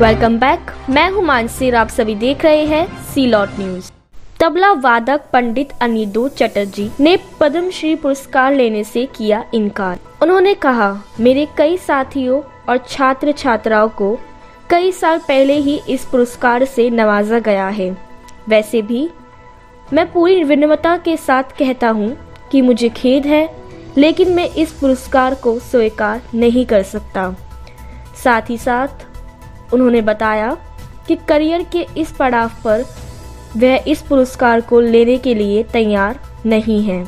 Welcome back मैं हूँ मानसी आप सभी देख रहे हैं सी लॉट न्यूज़ तबला वादक पंडित अनिदो चटर्जी ने पद्म श्री पुरस्कार लेने से किया इनकार। उन्होंने कहा, मेरे कई साथियों और छात्र छात्राओं को कई साल पहले ही इस पुरस्कार से नवाजा गया है। वैसे भी मैं पूरी विनम्रता के साथ कहता हूँ कि मुझे खेद है, लेकिन मैं इस पुरस्कार को स्वीकार नहीं कर सकता। साथ ही साथ उन्होंने बताया कि करियर के इस पड़ाव पर वह इस पुरस्कार को लेने के लिए तैयार नहीं है।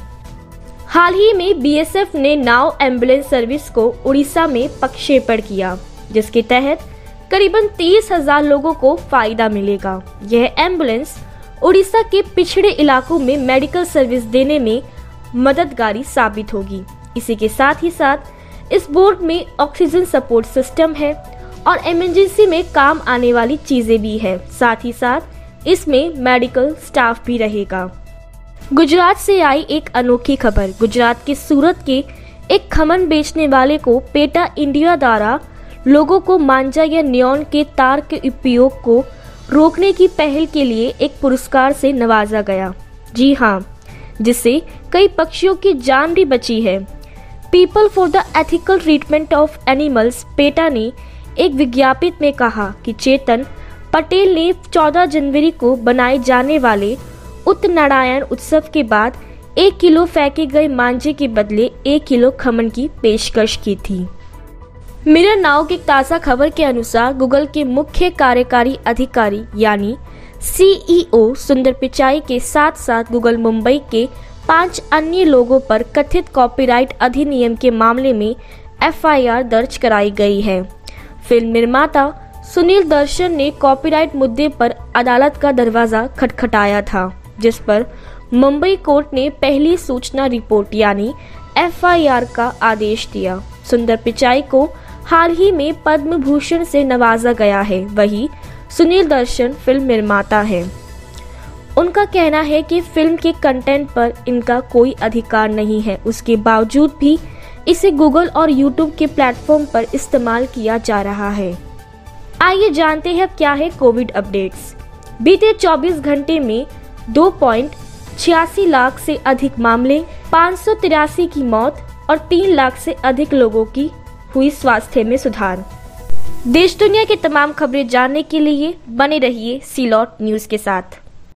हाल ही में बीएसएफ ने नाव एंबुलेंस सर्विस को उड़ीसा में प्रक्षेपण किया, जिसके तहत करीबन तीस हज़ार लोगों को फ़ायदा मिलेगा। यह एंबुलेंस उड़ीसा के पिछड़े इलाकों में मेडिकल सर्विस देने में मददगारी साबित होगी। इसी के साथ ही साथ इस बोर्ड में ऑक्सीजन सपोर्ट सिस्टम है। और इमरजेंसी में काम आने वाली चीज़ें भी है। साथ ही साथ, इसमें मेडिकल स्टाफ भी रहेगा। गुजरात से आई एक अनोखी खबर। गुजरात के सूरत के एक खमन बेचने वाले को पेटा इंडिया द्वारा लोगों को मांझा या न्योन के तार के उपयोग को रोकने की पहल के लिए एक पुरस्कार से नवाजा गया। जी हाँ जिससे कई पक्षियों की जान भी बची है। People for the ethical treatment of animals PETA ने एक विज्ञापित में कहा कि चेतन पटेल ने 14 जनवरी को बनाए जाने वाले उत्तरायण उत्सव के बाद एक किलो फेंके गए मांझे के बदले एक किलो खमन की पेशकश की थी। मिरर नाव की ताज़ा खबर के अनुसार गूगल के मुख्य कार्यकारी अधिकारी यानी सीईओ सुंदर पिचाई के साथ साथ गूगल मुंबई के पाँच अन्य लोगों पर कथित कॉपीराइट अधिनियम के मामले में एफआईआर दर्ज कराई गई है। फ़िल्म निर्माता सुनील दर्शन ने कॉपीराइट मुद्दे पर अदालत का दरवाज़ा खटखटाया था, जिस पर मुंबई कोर्ट ने पहली सूचना रिपोर्ट यानी एफआईआर का आदेश दिया। सुंदर पिचाई को हाल ही में पद्म भूषण से नवाजा गया है, वही सुनील दर्शन फ़िल्म निर्माता है। उनका कहना है कि फ़िल्म के कंटेंट पर इनका कोई अधिकार नहीं है, उसके बावजूद भी इसे गूगल और यूट्यूब के प्लेटफॉर्म पर इस्तेमाल किया जा रहा है। आइए जानते हैं अब क्या है कोविड अपडेट्स बीते 24 घंटे में दो पॉइंट छियासी लाख से अधिक मामले, पाँच सौ तिरासी की मौत और तीन लाख से अधिक लोगों की हुई स्वास्थ्य में सुधार। देश दुनिया की तमाम खबरें जानने के लिए बने रहिए सीलॉट न्यूज़ के साथ।